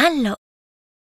Allora,